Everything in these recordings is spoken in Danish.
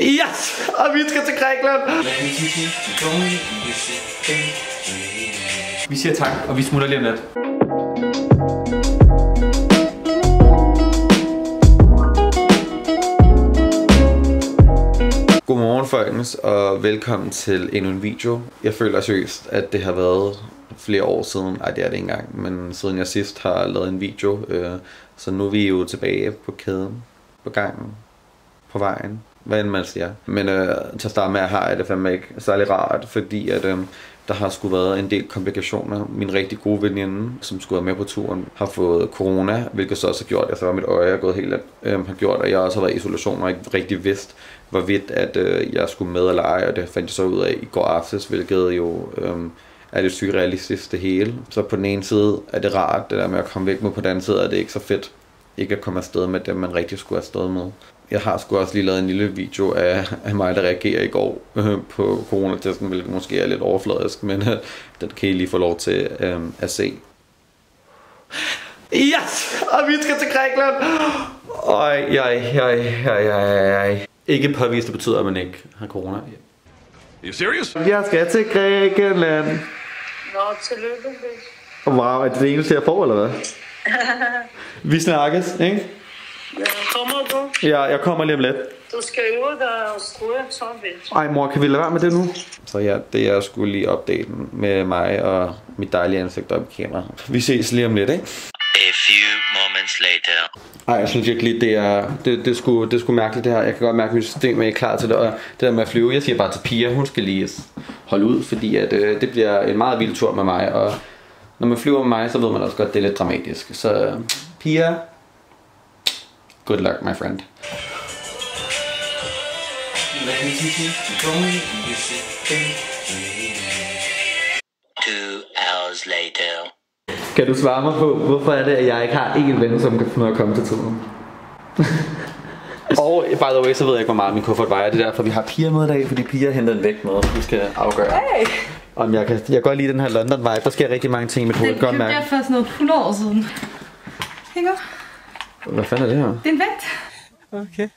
Yes! Og vi skal til Grækenland! Vi siger tak, og vi smutter lige om lidt. Godmorgen folkens, og velkommen til endnu en video. Jeg føler seriøst, at det har været flere år siden, ej det er det ikke engang, men siden jeg sidst har lavet en video, øh, så nu er vi jo tilbage på kæden, på gangen, på vejen, hvad end man siger. Men øh, til at starte med har jeg det fandme ikke særlig rart, fordi at, øh, der har sgu været en del komplikationer. Min rigtig gode veninde, som skulle være med på turen, har fået corona, hvilket så også har gjort, at så var mit øje er gået helt øh, har gjort, at jeg også har været i isolation og ikke rigtig vidst, hvorvidt at øh, jeg skulle med eller ej, og det fandt jeg så ud af i går aftes, hvilket jo øh, er det surrealistisk det hele. Så på den ene side er det rart, det der med at komme væk, men på den anden side er det ikke så fedt ikke at komme afsted med dem, man rigtig skulle afsted med. Jeg har sgu også lige lavet en lille video af, af mig, der reagerer i går øh, på coronatesten, hvilket måske er lidt overfladisk, men øh, den kan I lige få lov til øh, at se. Yes! Og vi skal til Grækenland! Ej, ej, ej, ej, ej, ej. Ikke påvist, det betyder, at man ikke har corona. Are you serious? Jeg skal til Grækenland. Nå, tillykke, bitch. Wow, er det det eneste, jeg får, eller hvad? Vi snakkes, ikke? Ja, kommer du? Ja, jeg kommer lige om lidt. Du skal jo ud og så, bitch. Ej mor, kan vi lade være med det nu? Så ja, det er skulle lige opdaten med mig og mit dejlige ansigt op i kamera. Vi ses lige om lidt, ikke? A few moments later. Ej, jeg synes virkelig, det er, det, det, er sgu, det er sgu mærkeligt det her. Jeg kan godt mærke, at mit system er ikke klar til det. Og det der med at flyve, jeg siger bare til Pia, hun skal lige holde ud, fordi at, øh, det bliver en meget vild tur med mig. Og når man flyver med mig, så ved man også godt, at det er lidt dramatisk. Så Pia, good luck, my friend. Two hours later. Kan du svare mig på, hvorfor er det, at jeg ikke har én ven, som kan finde at komme til tiden? og by the way, så ved jeg ikke, hvor meget min kuffert vejer. Det er derfor, vi har Pia med i dag, fordi Pia henter en vægt med, vi skal afgøre. Hey. Om jeg kan, jeg kan godt lide den her London vibe. Der sker rigtig mange ting i mit hoved. Den Godt købte jeg for sådan noget 100 år siden. Ikke? Hvad fanden er det her? Det er en vægt. Okay.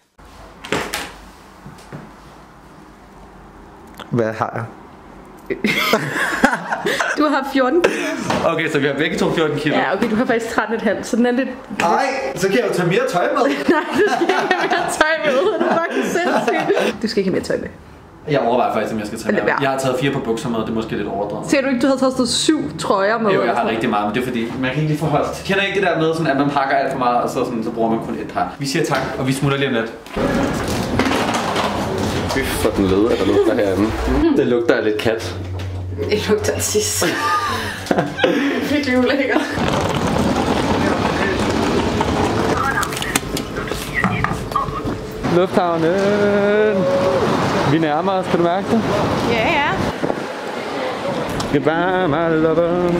Hvad har jeg? Du har 14 kilo. Okay, så vi har begge to 14 kilo. Ja, okay, du har faktisk 13,5, så den er lidt... Nej, så kan jeg jo tage mere tøj med. Nej, du skal ikke have mere tøj med. Det er fucking sindssygt. Du skal ikke have mere tøj med. Jeg overvejer faktisk, om jeg skal tage være. Jeg har taget fire på bukser med, det er måske lidt overdrevet. Ser du ikke, du havde taget syv trøjer med? Jo, jeg har sådan rigtig meget, men det er fordi, man kan ikke lige forholde sig. Kender ikke det der med, sådan, at man pakker alt for meget, og så, sådan, så bruger man kun et par. Vi siger tak, og vi smutter lige om lidt. Fy for den led, at der lugter herinde. Det lugter af lidt kat. Det lugter tis. Virkelig ulækkert. Lufthavnen. Vi nærmer os, kan du mærke det? Ja, ja. Goodbye, my lover.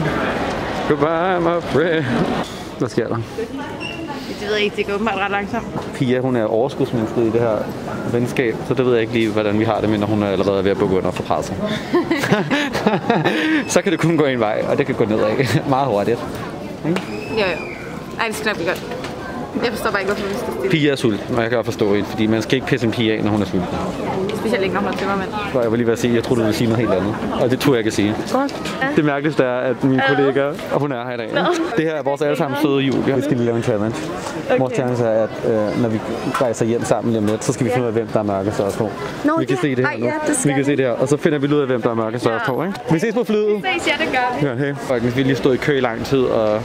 Goodbye, my friend. Hvad sker der? Det ved jeg ikke, det går åbenbart ret langsomt. Pia, hun er overskudsmennesket i det her venskab, så det ved jeg ikke lige, hvordan vi har det med, når hun er allerede ved at bukke under for presset. så kan det kun gå en vej, og det kan gå nedad meget hurtigt. Jo, jo. Ej, det skal nok blive godt. Jeg forstår bare ikke, hvorfor vi skal stille. Pia er sulten, og jeg kan godt forstå det, fordi man skal ikke pisse en pige af, når hun er sulten. Specielt ikke, når hun er tømmermand. Så jeg var lige ved at sige, jeg troede, du ville sige noget helt andet. Og det tror jeg ikke at sige. Godt. Det mærkeligste er, at min kollega, og hun er her i dag. Det her er vores allesammen søde Julie. Vi skal lige lave en challenge. Okay. Vores challenge er, at øh, når vi rejser hjem sammen lige om lidt, så skal vi finde ud af, hvem der er mørkest af os to. Nå, vi kan se det her nu. ja, det vi kan se det her, og så finder vi ud af, hvem der er mørkest af os to. Ikke? Vi ses på flyet. Ses, ja, det gør vi. Ja, hey. Faktisk, vi har lige stået i kø i lang tid, og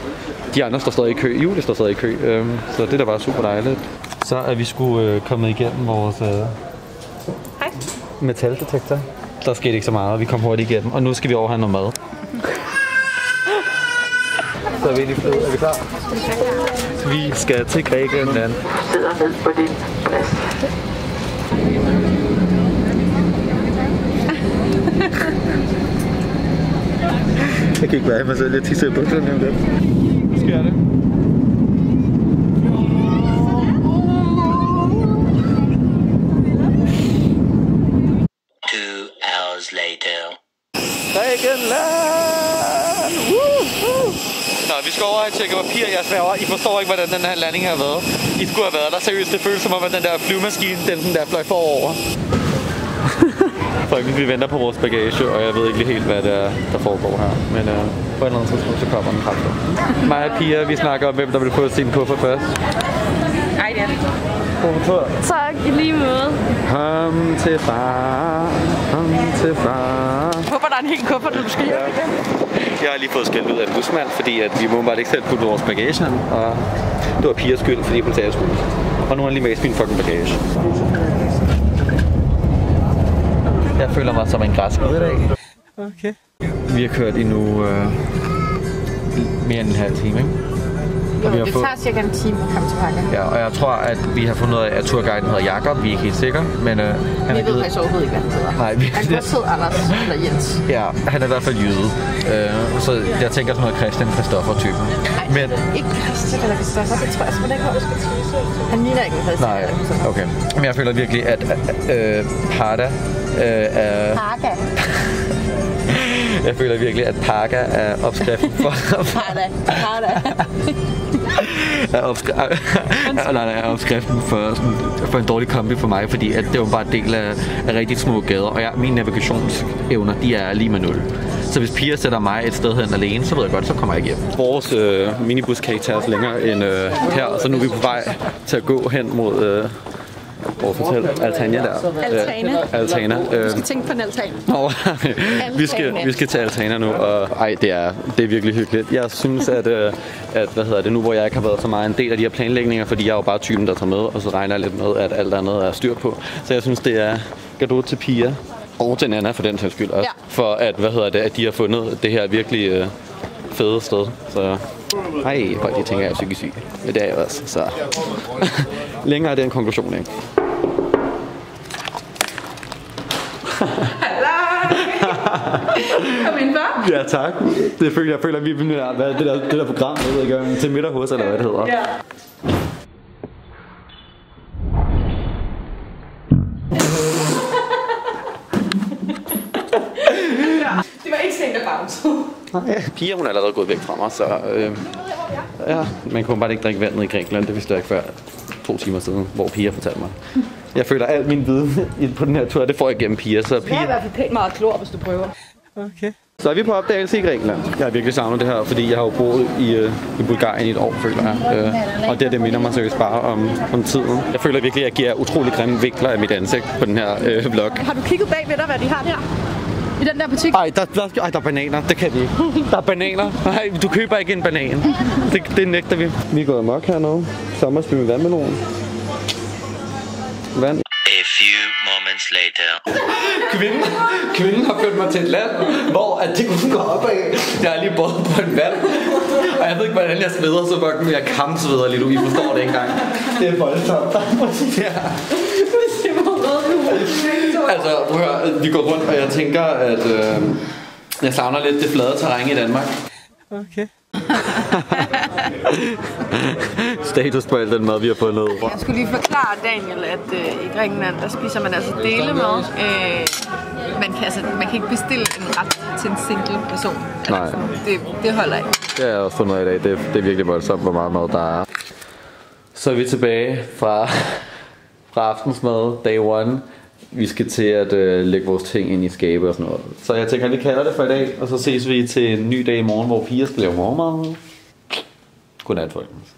de andre står stadig i kø. Julie står stadig i kø, øhm, så det der var super dejligt. Så er vi skulle øh, kommet igennem vores øh, Hej. metaldetektor. Der skete ikke så meget, vi kom hurtigt igennem, og nu skal vi over have noget mad. Så er vi lige flyet. Er vi klar? Vi skal til Grækenland. Sidder ned på din plads. Jeg kan ikke være i mig selv, jeg tisser i bukserne om lidt. Hvad sker det? Later. Grækenland! Woohoo! Nå, vi skal over at tjekke papir, jeg sværger. I forstår ikke, hvordan den her landing har været. I skulle have været der. Seriøst, det føles som om, at den der flyvemaskine, den sådan der fløj forover. Folk, vi venter på vores bagage, og jeg ved ikke lige helt, hvad det er, der foregår her. Men øh, på en eller anden tidspunkt, så kommer den kraftigt. Mig og Pia, vi snakker om, hvem der vil få sin kuffert først. Ej, det er det. God tur. Tak, i lige måde. Kom til far, kom til far. Jeg håber, der er en hel kuffert, du skal igen. Jeg har lige fået skældt ud af en busmand, fordi at vi må bare ikke selv putte vores bagage hen. Og det var Pias skyld, fordi hun sagde, skulle. Og nu har lige mast min fucking bagage. Jeg føler mig som en græsk i dag. Okay. Vi har kørt i nu øh, mere end en halv time, ikke? Og vi har det fået- tager cirka en time at komme til Pakke. Ja, og jeg tror, at vi har fundet ud af, at turguiden hedder Jakob. Vi er ikke helt sikre, men øh, han Vi er ved givet... faktisk overhovedet ikke, hvad han hedder. Nej, vi... Han kunne også Anders eller Jens. Ja, han er i hvert fald jyde. Øh, så jeg tænker sådan noget Christian Christoffer-typen. Men... Ikke Christian eller Christoffer, det tror jeg simpelthen ikke, hvor. Han ligner ikke en Christian. Nej, okay. Men jeg føler virkelig, at øh, Parda øh, er... Pakke. Jeg føler virkelig, at Parka er opskriften for... Parda. Parda. er, opskri- er, nej, nej, er opskriften for, sådan, for en dårlig kombi for mig, fordi at det var bare en del af, af rigtig små gader, og jeg, mine navigationsevner, de er lige med nul. Så hvis Pia sætter mig et sted hen alene, så ved jeg godt, så kommer jeg ikke hjem. Vores øh, minibus kan ikke tage os længere end øh, her, så nu er vi på vej til at gå hen mod øh, vores hotel. Altania der. Altana. Øh, Altana. Du skal tænke på en altan. Nå, vi, skal, vi skal til Altana nu, og ej, det er, det er virkelig hyggeligt. Jeg synes, at, øh, at hvad hedder det, nu hvor jeg ikke har været så meget en del af de her planlægninger, fordi jeg er jo bare typen, der tager med, og så regner jeg lidt med, at alt andet er styr på. Så jeg synes, det er gave til Pia, og til Nana for den sags skyld også, Ja. for at, hvad hedder det, at de har fundet det her virkelig øh, fede sted. Så ej, folk de tænker, at jeg er psykisk syg. Men det er jeg også, så længere er det en konklusion, ikke? Kom ind, hva'? Ja, tak. Det føler, jeg føler, at vi er der, hvad, det, der, det der program, jeg ved ikke, om til middag hos, eller hvad det hedder. Ja. Det var ikke sent, der bouncede. Nej, Pia hun er allerede gået væk fra mig, så øh, ja, man kunne bare ikke drikke vand ned i Grækenland. Det vidste jeg ikke før to timer siden, hvor Pia fortalte mig. Jeg føler, al min viden på den her tur, det får jeg gennem Pia. Så Det er i Pia, hvert fald pænt meget klor, hvis du prøver. så er vi på opdagelse i Grækenland. Jeg har virkelig savnet det her, fordi jeg har jo boet i, øh, i Bulgarien i et år, føler jeg. Øh, og det, det minder mig seriøst bare om, om tiden. Jeg føler virkelig, at jeg giver utrolig grimme vinkler af mit ansigt på den her øh, vlog. Har du kigget bag ved dig, hvad de har der? I den der butik? Ej der, der, ej, der er bananer. Det kan vi ikke. Der er bananer. Nej, du køber ikke en banan. Det, det nægter vi. Vi er gået amok hernede. Sommerspil med vandmelon. Vand. A few moments later. Kvinden, kvinden har ført mig til et land, hvor at det kunne gå op af. Jeg er lige både på en vand. Og jeg ved ikke, hvordan jeg sveder så fucking. Jeg kampsveder lidt. I forstår det ikke engang. Det er voldsomt. Ja. Altså, prøv at høre, vi går rundt, og jeg tænker, at øh, jeg savner lidt det flade terræn i Danmark. Okay. Status på al den mad, vi har fundet. Jeg skulle lige forklare Daniel, at øh, i Grækenland, der spiser man altså delemad. Øh, man, kan, altså, man kan ikke bestille en ret til en single person. Altså, Nej. Det, det holder ikke. Det har jeg også fundet af i dag. Det, det er virkelig voldsomt, hvor meget mad der er. Så er vi tilbage fra, fra aftensmad, day one. Vi skal til at øh, lægge vores ting ind i skabet og sådan noget. Så jeg tænker, at vi kalder det for i dag, og så ses vi til en ny dag i morgen, hvor Pia skal lave morgenmad. Godnat, folkens.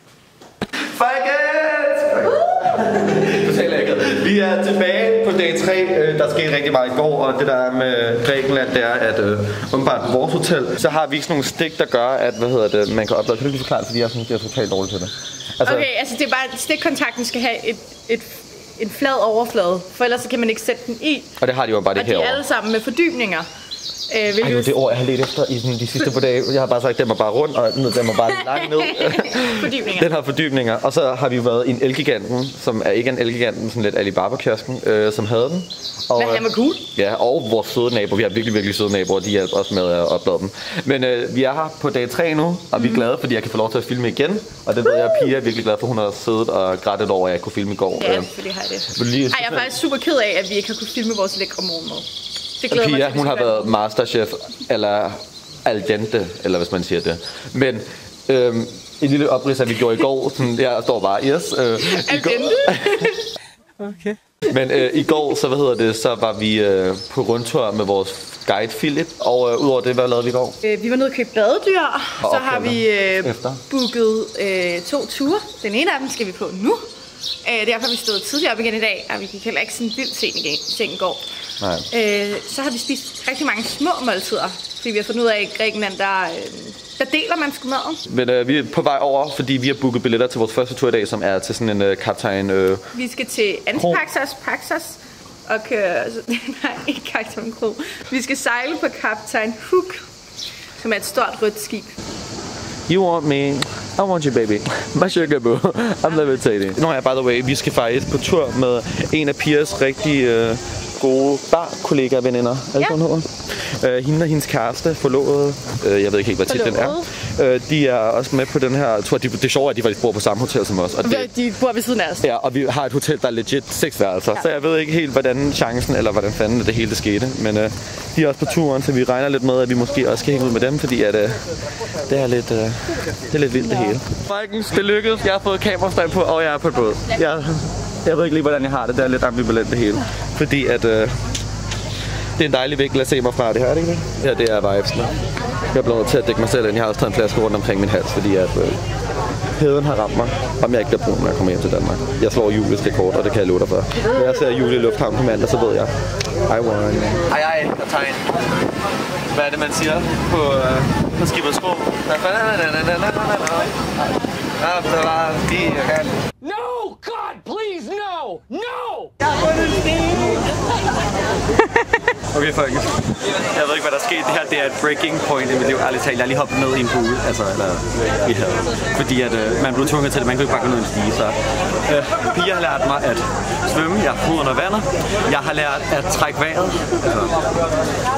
Vi er tilbage på dag 3. Øh, Der skete rigtig meget i går, og det der er med Grækenland, det er, at øh, på vores hotel, så har vi sådan nogle stik, der gør, at hvad hedder det, man kan oplade. Kan du lige forklare det, fordi jeg synes, jeg er totalt dårlig til det. Altså, Okay, altså det er bare, stikkontakten skal have et, et, en flad overflade, for ellers så kan man ikke sætte den i. Og det har de jo bare Og ikke de er alle sammen med fordybninger. Øh, Ej, hvilket det er det ord, jeg har let efter i de sidste par dage. Jeg har bare sagt, den var bare rundt, og ned, den var bare langt ned. Fordybninger. Den har fordybninger. Og så har vi været i en Elgiganten, som er ikke en Elgiganten, sådan lidt Alibaba-kiosken, øh, som havde den. Og, Men han var cool. Ja, og vores søde naboer. Vi har virkelig, virkelig søde naboer. De hjælper os med at oplade dem. Men øh, vi er her på dag 3 nu, og vi er glade, fordi jeg kan få lov til at filme igen. Og det ved jeg, at Pia er virkelig glad for. Hun har siddet og grædt over, at jeg kunne filme i går. Ja, Øh, har jeg det. vil du lige- Ej, jeg er faktisk super ked af, at vi ikke har kunnet filme vores lækre morgenmad. Det glæder mig Pia, til, hun har været masterchef, eller al dente, eller hvis man siger det. Men Øhm, en lille oprids, at vi gjorde i går. Sådan, jeg står bare, yes. Øh, går, Okay. men øh, i går, så, hvad hedder det, så var vi øh, på rundtur med vores guide Philip. Og øh, udover det, hvad lavede vi i går? Øh, vi var nede og købe badedyr, så opkalder. har vi øh, Efter. booket øh, to ture. Den ene af dem skal vi på nu. Øh, derfor har vi stået tidligere op igen i dag, og vi gik heller ikke sådan vildt sent i seng i går. Nej. Øh, så har vi spist rigtig mange små måltider, fordi vi har fundet ud af, at i Grækenland, der, øh, der deler man sgu maden. Men øh, vi er på vej over, fordi vi har booket billetter til vores første tur i dag, som er til sådan en øh, kaptajn... Øh, Vi skal til Antipaxos, Paxos, og køre... Nej, ikke Kaptajn Kro. Vi skal sejle på Kaptajn Hook, som er et stort rødt skib. You want me, I want you baby. My sugar boo. I'm levitating. Nå ja, by the way, vi skal faktisk på tur med en af Pias rigtig øh, gode bar-kollegaer veninder. Er det Ja. hun hedder? Øh, hende og hendes kæreste, forlovede, øh, jeg ved ikke helt, hvad titlen er. Øh, de er også med på den her tur. De, det er sjovt, at de faktisk bor på samme hotel som os. Og det, De bor ved siden af os. Ja, og vi har et hotel, der er legit seks værelser. Ja. Så jeg ved ikke helt, hvordan chancen, eller hvordan fanden det hele det skete. Men øh, de er også på turen, så vi regner lidt med, at vi måske også skal hænge ud med dem, fordi at, øh, det, er lidt, øh, det er lidt vildt det hele. Vikings, det lykkedes. Jeg har fået kamerastand på, og jeg er på et båd. Jeg, jeg ved ikke lige, hvordan jeg har det. Det er lidt ambivalent det hele. Fordi at... Øh, det er en dejlig vinkel at se mig fra det her, er det ikke det? Ja, det er vibes. Jeg er blevet nødt til at dække mig selv ind. Jeg har også taget en flaske rundt omkring min hals, fordi at, øh, heden har ramt mig, om jeg ikke bliver brun, når jeg kommer hjem til Danmark. Jeg slår Julies rekord, og det kan jeg love dig for. Når jeg ser Julie i lufthavn på mandag, så ved jeg, I won. Ej, ej, kaptajn. Hvad er det, man siger på, øh, på skibets jeg kan. No! God, please, no! No! Okay, folk. Jeg ved ikke, hvad der er sket. Det her det er et breaking point i mit liv. Ærligt talt, jeg har lige hoppet ned i en pool. Altså, eller i havet. Fordi at, øh, man blev tvunget til det. Man kunne ikke bare gå ned i en stige. Så øh, Pia har lært mig at svømme. Jeg har under vandet. Jeg har lært at trække vejret. Altså,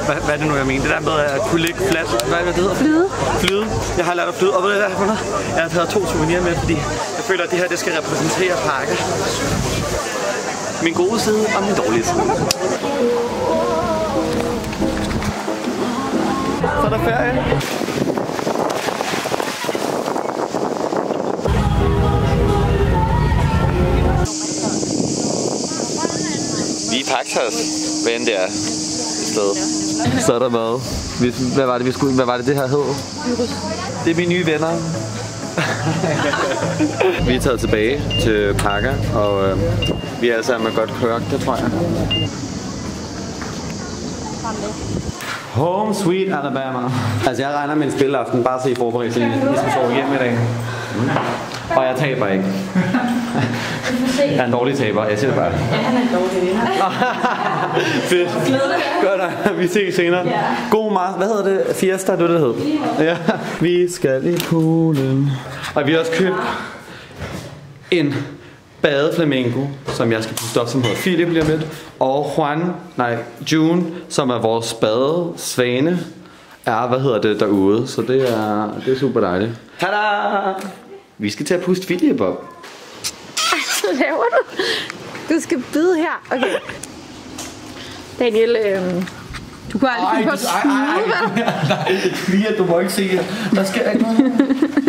hvad, hvad, er det nu, jeg mener? Det der med at kunne ligge fladt. Hvad er det, det hedder? Flyde. Flyde. Jeg har lært at flyde. Og ved du, hvad jeg har fundet? Jeg har taget to souvenirer med, fordi jeg føler, at det her det skal repræsentere pakke. Min gode side og min dårlige side. Er der ferie. Vi er i Paxos, hvad end det er sted. Så er der hvad? Vi, hvad var det, vi skulle, hvad var det, det her hed? Det er mine nye venner. vi er taget tilbage til Pakker, og øh, vi er alle sammen godt kørt, det tror jeg. Home Sweet Alabama. Altså, jeg regner med en spilaften, bare se forberedt. I skal sove hjem i dag. Og jeg taber ikke. Jeg er en dårlig taber, jeg siger det bare. Ja, han er en dårlig vinder. Fedt. Godt, vi ses senere. God mars. Hvad hedder det? Fiesta, det det, det hed. Ja, vi skal i poolen. Og vi har også købt en badeflamingo, som jeg skal puste op, som hedder Philip lige om lidt. Og Juan, nej, June, som er vores badesvane, er, hvad hedder det, derude. Så det er, det er super dejligt. Tada! Vi skal til at puste Philip op. Hvad laver du? Du skal bide her. Okay. Daniel, øh, du kunne aldrig finde på at snyde, vel? Nej, Pia, du må ikke se her. Der sker ikke noget.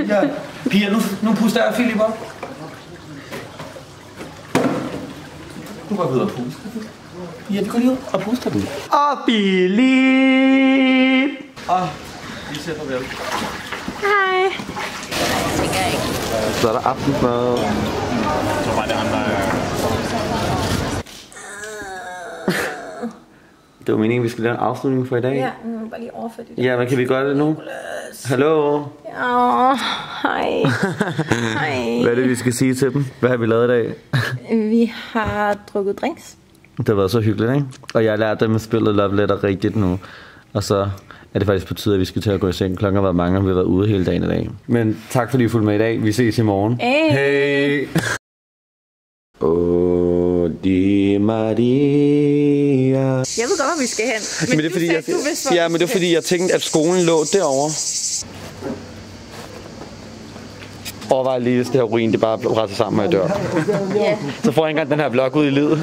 Pia, Pia nu, nu puster jeg Philip op. Du går videre og puster. Pia, vi går lige ud og puster du. Og Philip! Og vi siger farvel. Hej. Så er der aftensmad. Det var meningen, vi skulle lave en afslutning for i dag. Ja, nu jeg bare lige overføre dit. Ja, men kan vi gøre det nu? Hallo? Åh, hej. hej. Hvad er det, vi skal sige til dem? Hvad har vi lavet i dag? Vi har drukket drinks. Det har været så hyggeligt, ikke? Og jeg har lært dem at spille Love Letter rigtigt nu. Og så er det faktisk på tide, at vi skal til at gå i seng. Klokken har været mange, og vi har været ude hele dagen i dag. Men tak fordi I fulgte med i dag. Vi ses i morgen. Hey. Hey! Oh, di Maria. Jeg ved godt, hvor vi skal hen. Men, Men det er fordi, du jeg, du vidste, ja, men det er fordi, jeg tænkte, at skolen lå derovre. Overvej lige, hvis det her urin, det bare brænder sammen, og jeg dør. Ja. Så får jeg ikke engang den her vlog ud i livet.